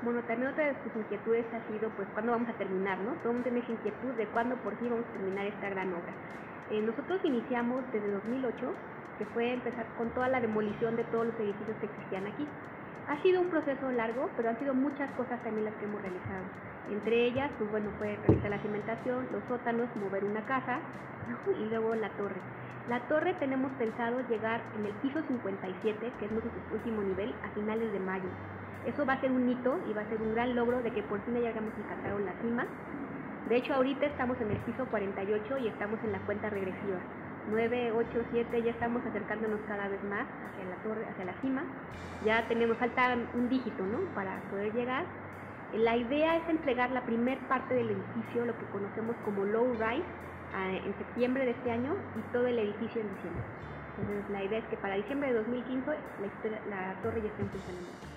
Bueno, también otra de sus inquietudes ha sido pues cuándo vamos a terminar, ¿no? Todo mundo esa inquietud de cuándo por fin vamos a terminar esta gran obra. Eh, nosotros iniciamos desde 2008, que fue empezar con toda la demolición de todos los edificios que existían aquí. Ha sido un proceso largo, pero han sido muchas cosas también las que hemos realizado. Entre ellas, pues bueno, fue realizar la cimentación, los sótanos, mover una casa y luego la torre. La torre tenemos pensado llegar en el piso 57, que es nuestro último nivel, a finales de mayo. Eso va a ser un hito y va a ser un gran logro de que por fin hayamos alcanzado la cima. De hecho, ahorita estamos en el piso 48 y estamos en la cuenta regresiva. 9, 8, 7, ya estamos acercándonos cada vez más hacia la torre, hacia la cima. Ya tenemos, falta un dígito, ¿no? Para poder llegar. La idea es entregar la primer parte del edificio, lo que conocemos como low rise, en septiembre de este año y todo el edificio en diciembre. Entonces la idea es que para diciembre de 2015 la, la torre ya esté en funcionamiento.